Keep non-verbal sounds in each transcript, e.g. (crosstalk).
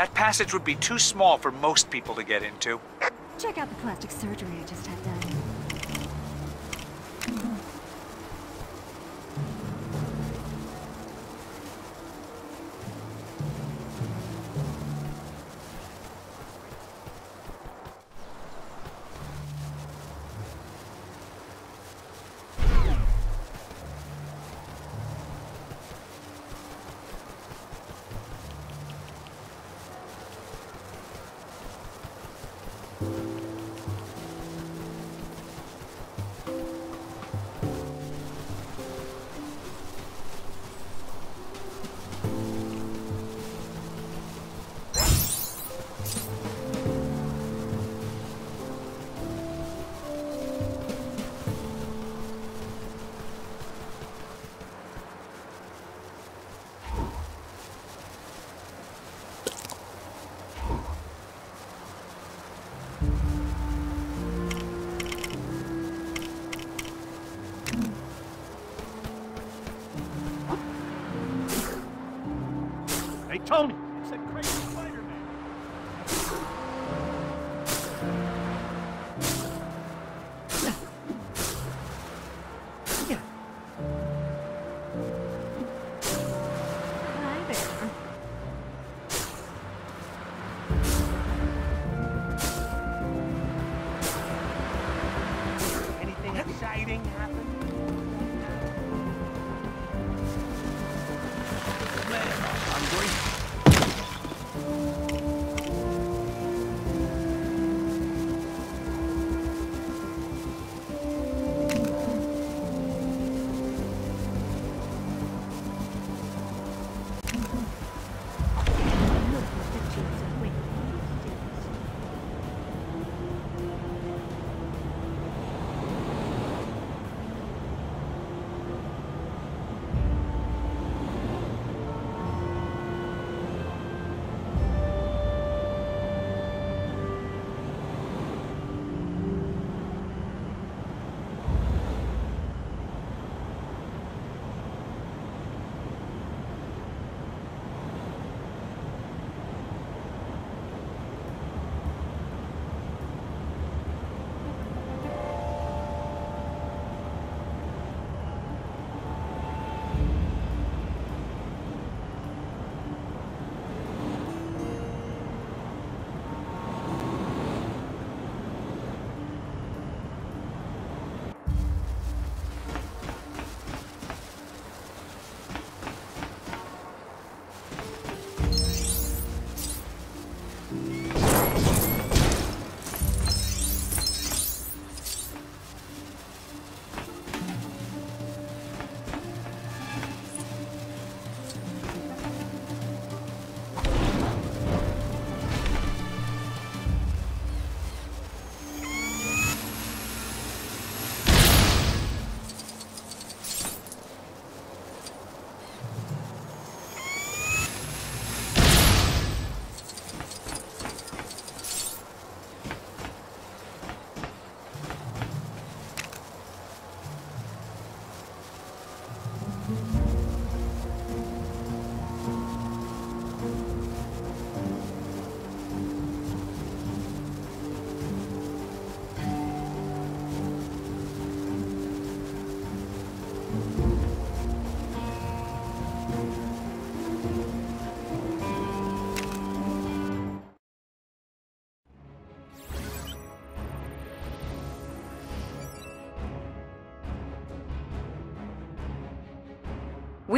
That passage would be too small for most people to get into. Check out the plastic surgery I just had done. Tony!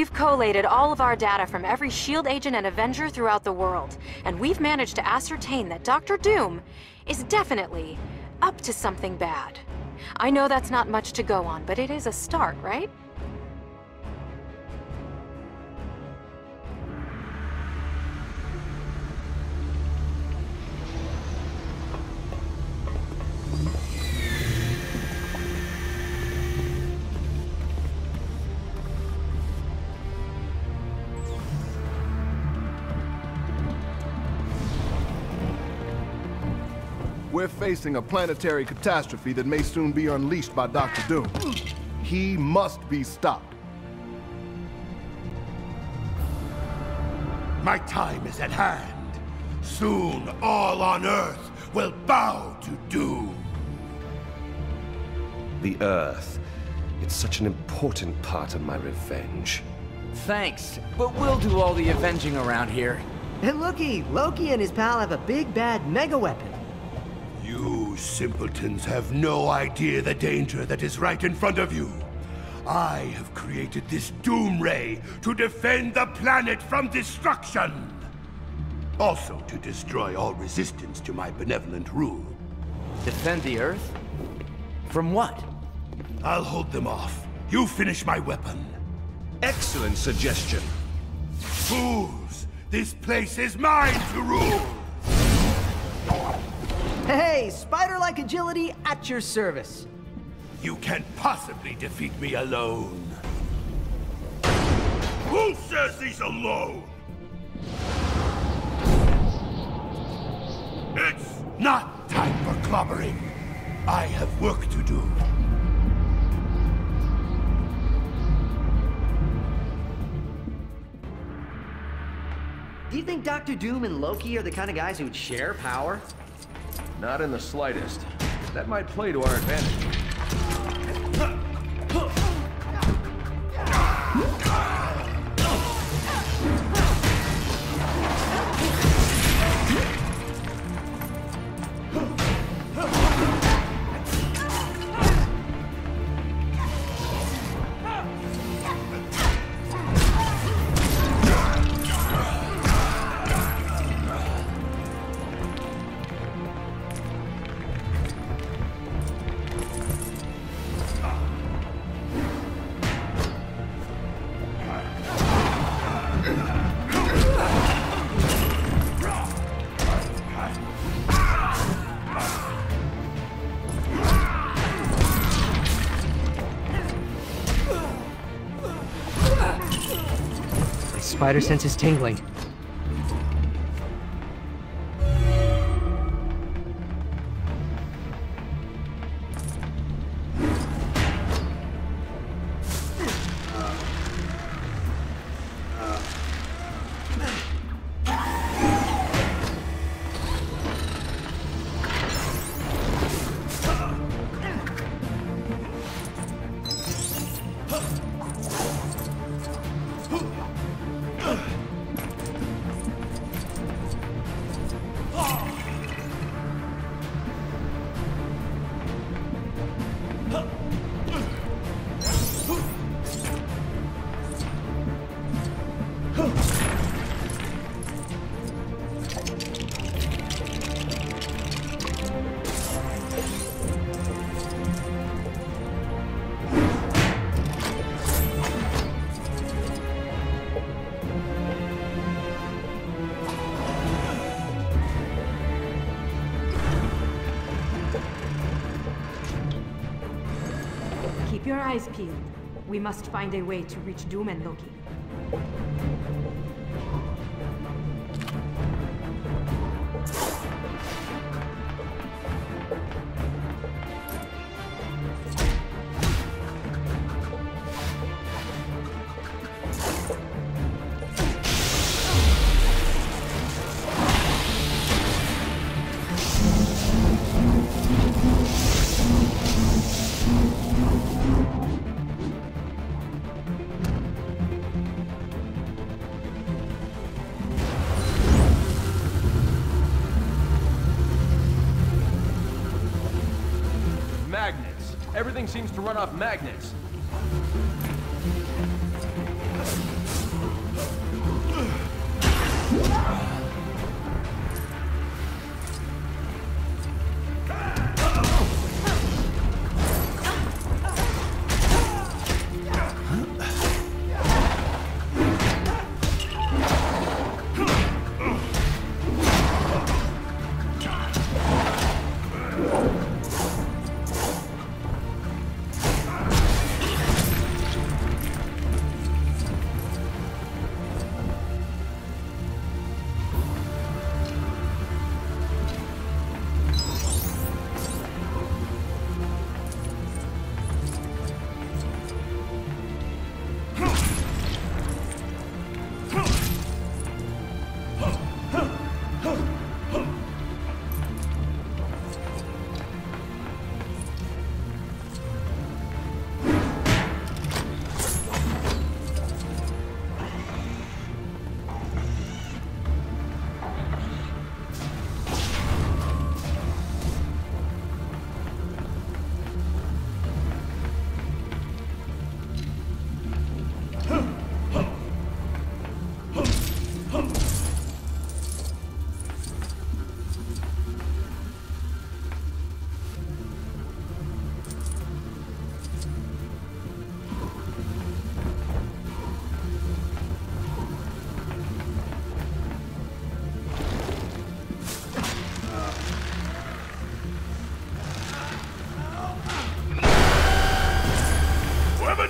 We've collated all of our data from every S.H.I.E.L.D. agent and Avenger throughout the world, and we've managed to ascertain that Dr. Doom is definitely up to something bad. I know that's not much to go on, but it is a start, right? We're facing a planetary catastrophe that may soon be unleashed by Dr. Doom. He must be stopped. My time is at hand. Soon all on Earth will bow to Doom. The Earth. It's such an important part of my revenge. Thanks, but we'll do all the avenging around here. And looky, Loki and his pal have a big bad mega weapon. You simpletons have no idea the danger that is right in front of you. I have created this Doom Ray to defend the planet from destruction. Also to destroy all resistance to my benevolent rule. Defend the Earth? From what? I'll hold them off. You finish my weapon. Excellent suggestion. Fools! This place is mine to rule! Hey, spider-like agility at your service. You can't possibly defeat me alone. Who says he's alone? It's not time for clobbering. I have work to do. Do you think Doctor Doom and Loki are the kind of guys who'd share power? Not in the slightest. That might play to our advantage. Spider sense is tingling. Eyes peeled. We must find a way to reach Doom and Loki. Everything seems to run off magnets.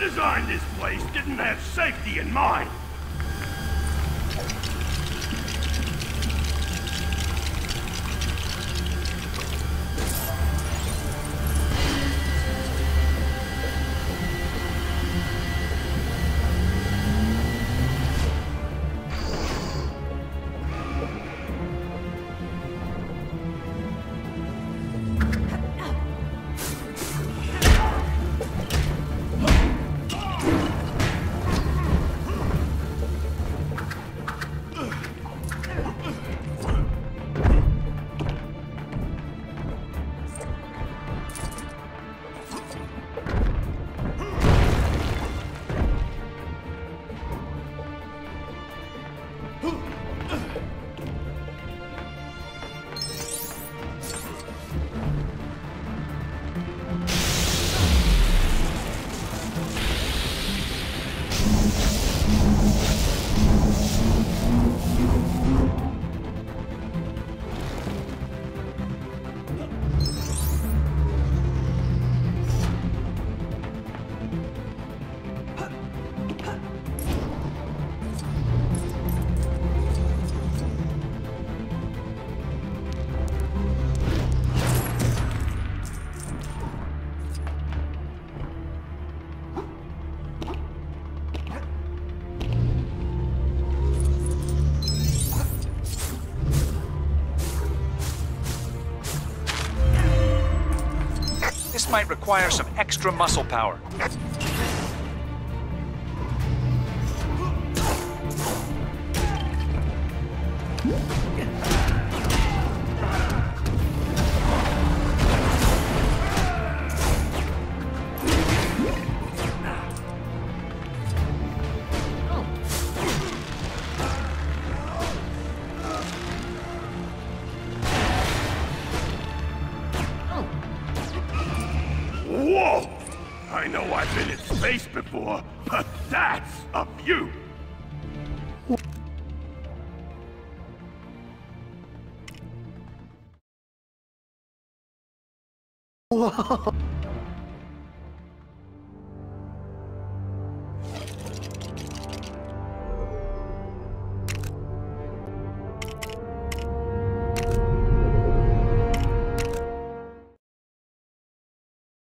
Designed this place didn't have safety in mind. This might require some extra muscle power. Been space before, but that's a view! Whoa. (laughs)